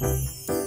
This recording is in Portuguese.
Música